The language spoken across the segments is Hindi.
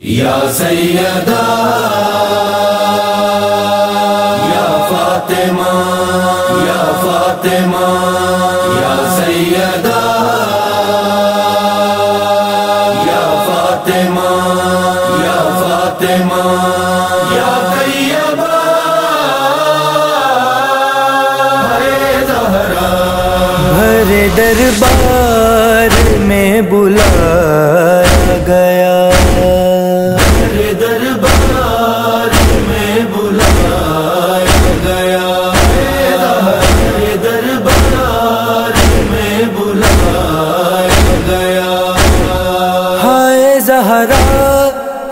या सैयदा, या फातिमा या फातिमा, या सैयदा, या फातिमा या फातिमा, या तैयबा हरे जहरा। भरे दरबार में बुलाया गया। जहरा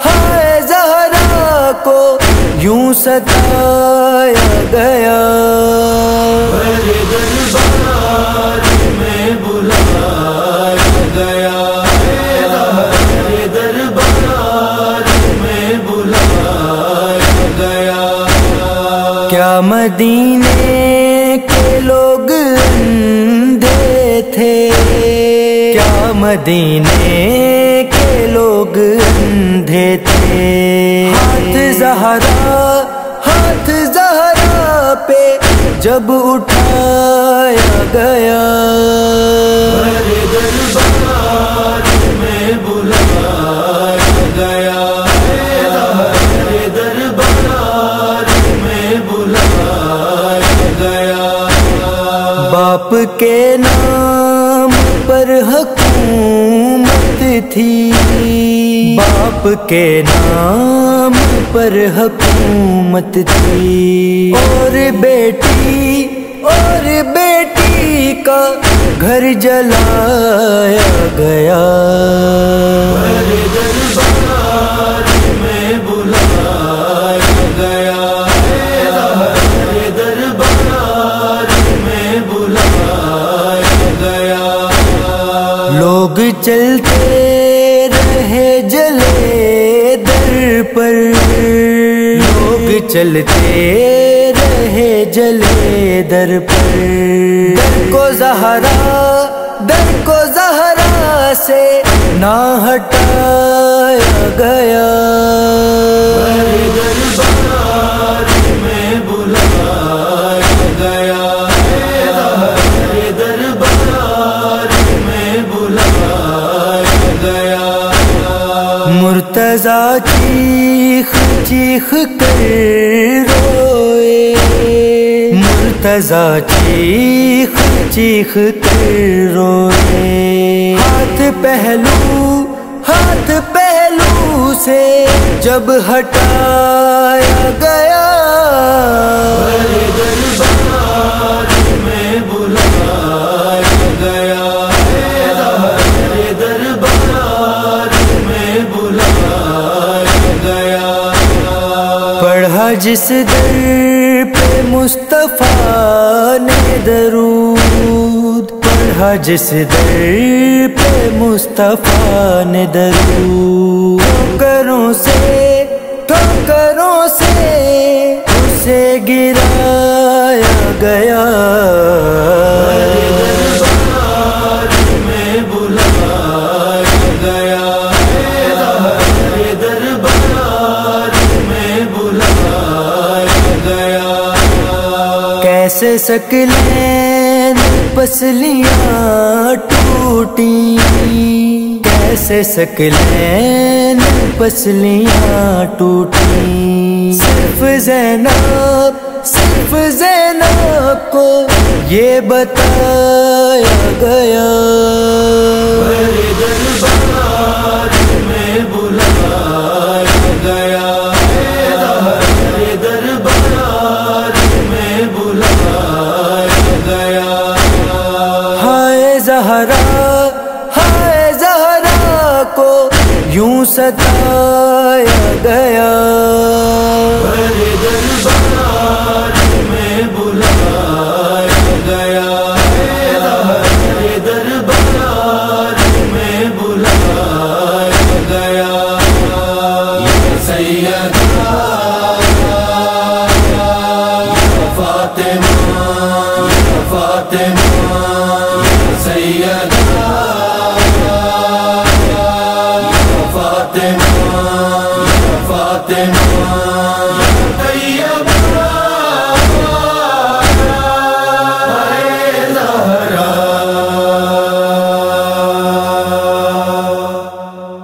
हाय जहरा को यूँ सताया गया। मदीने के लोग अंधे थे? क्या मदीने अंधे थे हाथ जहरा हाथ जहरा पे जब उठाया गया गया गया। बाप के नाम पर हुकूमत थी। बाप के नाम पर हकूमत थी। और बेटी और बेटी का घर जलाया गया दरबार में गया दरबार में गया। लोग चलते पर। लोग चलते रहे जले दर पर। दर को जहरा दर को जहरा से ना हटाया गया। मुर्तजा चीख चीख कर रोए। मुर्तजा चीख चीख कर रोए। हाथ पहलू हाथ पहलू से जब हटाया गया जिस दर पे मुस्तफ़ा ने दरूद पढ़ा, जिस दर पे मुस्तफ़ा ने दरूद, ठोकरों से ठोकरों से उसे गिराया गया। में बुलाया गया कैसे सकलें, पसलियाँ टूटी। कैसे सकलें, पसलियाँ टूटी। सिर्फ़ जैनब सिर्फ़ जैनब को ये बताया गया। जहरा हाय जहरा को यूँ सताया गया।